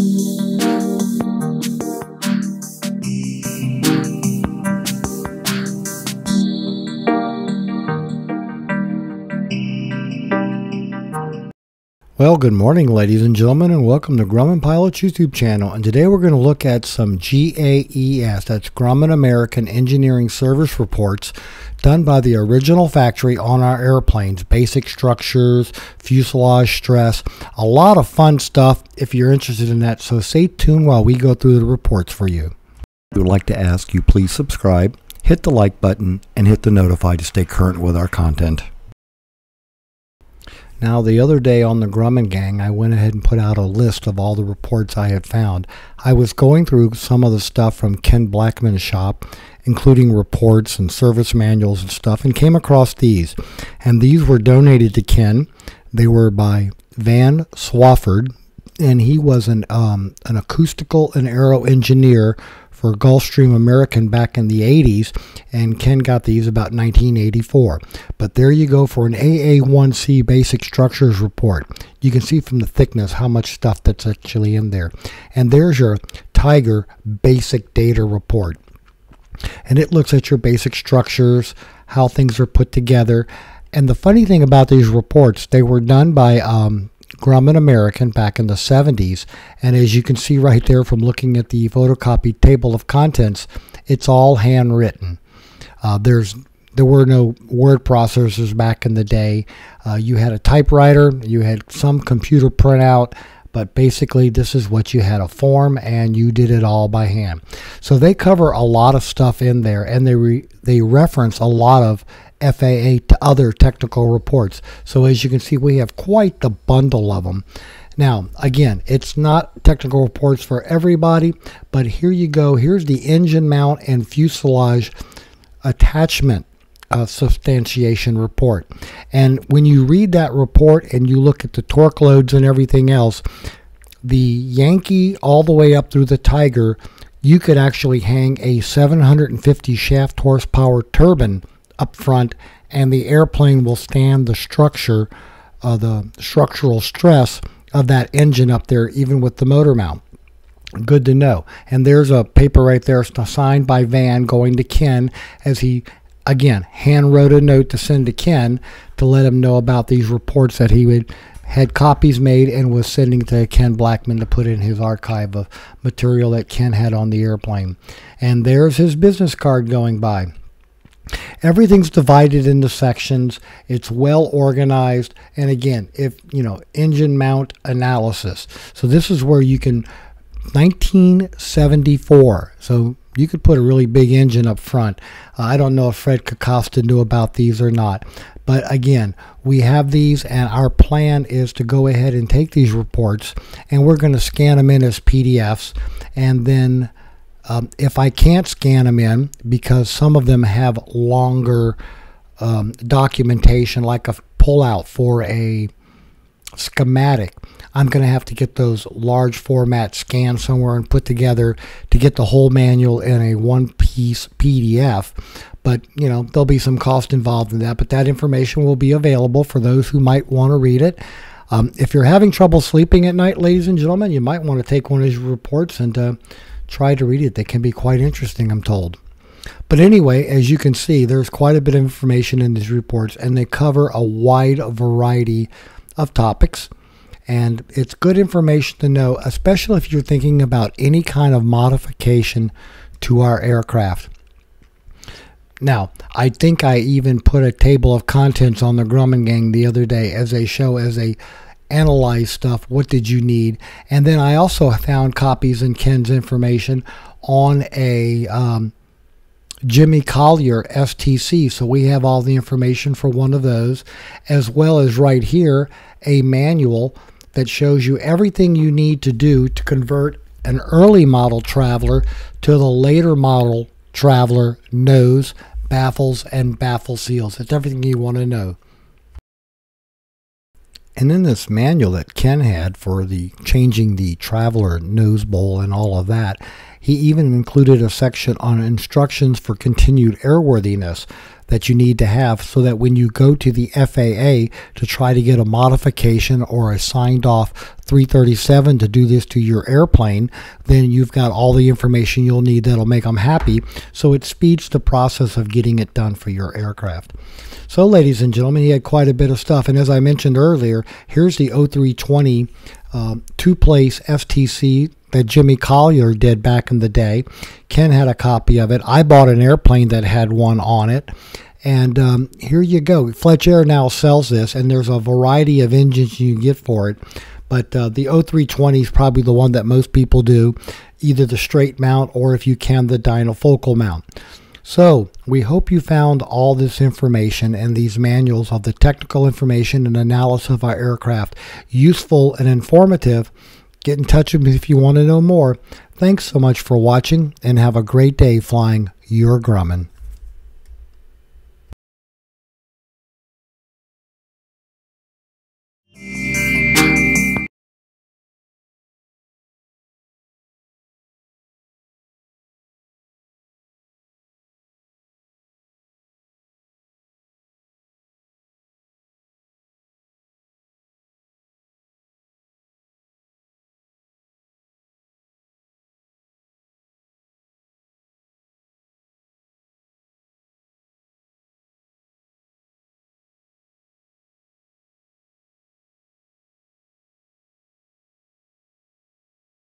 Thank you. Well, good morning, ladies and gentlemen, and welcome to Grumman Pilots YouTube channel. And today we're going to look at some GAES, that's Grumman American Engineering Service reports done by the original factory on our airplanes. Basic structures, fuselage stress, a lot of fun stuff if you're interested in that. So stay tuned while we go through the reports for you. We would like to ask you please subscribe, hit the like button, and hit the notify to stay current with our content. Now, the other day on the Grumman Gang, I went ahead and put out a list of all the reports I had found. I was going through some of the stuff from Ken Blackman's shop, including reports and service manuals and stuff, and came across these. And these were donated to Ken. They were by Van Swafford, and he was an um, an acoustical and aero engineer for Gulfstream American back in the 80s, and Ken got these about 1984. But there you go for an AA1C basic structures report. You can see from the thickness how much stuff that's actually in there. And there's your Tiger basic data report. And it looks at your basic structures, how things are put together. And the funny thing about these reports, they were done by um, Grumman American back in the 70s. And as you can see right there from looking at the photocopied table of contents, it's all handwritten. Uh, there's there were no word processors back in the day. Uh, you had a typewriter, you had some computer printout, but basically this is what you had a form and you did it all by hand. So they cover a lot of stuff in there and they re they reference a lot of FAA to other technical reports. So as you can see, we have quite the bundle of them. Now, again, it's not technical reports for everybody, but here you go. Here's the engine mount and fuselage attachment uh, substantiation report. And when you read that report and you look at the torque loads and everything else, the Yankee all the way up through the Tiger, you could actually hang a 750 shaft horsepower turbine up front, and the airplane will stand the structure, uh, the structural stress of that engine up there, even with the motor mount. Good to know. And there's a paper right there signed by Van going to Ken as he, again, hand wrote a note to send to Ken to let him know about these reports that he would had copies made and was sending to Ken Blackman to put in his archive of material that Ken had on the airplane. And there's his business card going by. Everything's divided into sections. It's well organized. And again, if, you know, engine mount analysis. So this is where you can, 1974. So you could put a really big engine up front. Uh, I don't know if Fred Cocosta knew about these or not. But again, we have these, and our plan is to go ahead and take these reports, and we're going to scan them in as PDFs, and then um, if I can't scan them in because some of them have longer um, documentation, like a pullout for a schematic, I'm going to have to get those large format scanned somewhere and put together to get the whole manual in a one piece PDF. But, you know, there'll be some cost involved in that, but that information will be available for those who might want to read it. Um, if you're having trouble sleeping at night, ladies and gentlemen, you might want to take one of these reports and uh, try to read it. They can be quite interesting, I'm told. But anyway, as you can see, there's quite a bit of information in these reports, and they cover a wide variety of topics. And it's good information to know, especially if you're thinking about any kind of modification to our aircraft. Now, I think I even put a table of contents on the Grumman Gang the other day as a show as a analyze stuff. What did you need? And then I also found copies in Ken's information on a um, Jimmy Collier STC. So we have all the information for one of those, as well as right here a manual that shows you everything you need to do to convert an early model Traveler to the later model Traveler nose, baffles, and baffle seals. It's everything you want to know. And in this manual that Ken had for the changing the traveler nose bowl and all of that, He even included a section on instructions for continued airworthiness that you need to have so that when you go to the FAA to try to get a modification or a signed off 337 to do this to your airplane, then you've got all the information you'll need that'll make them happy. So it speeds the process of getting it done for your aircraft. So, ladies and gentlemen, he had quite a bit of stuff. And as I mentioned earlier, here's the 0320 um, two place STC that Jimmy Collier did back in the day. Ken had a copy of it. I bought an airplane that had one on it. And um, here you go. Fletchair now sells this, and there's a variety of engines you can get for it. But uh, the 0320 is probably the one that most people do, either the straight mount or if you can, the Dynafocal mount. So, we hope you found all this information and these manuals of the technical information and analysis of our aircraft useful and informative. Get in touch with me if you want to know more. Thanks so much for watching and have a great day flying your Grumman.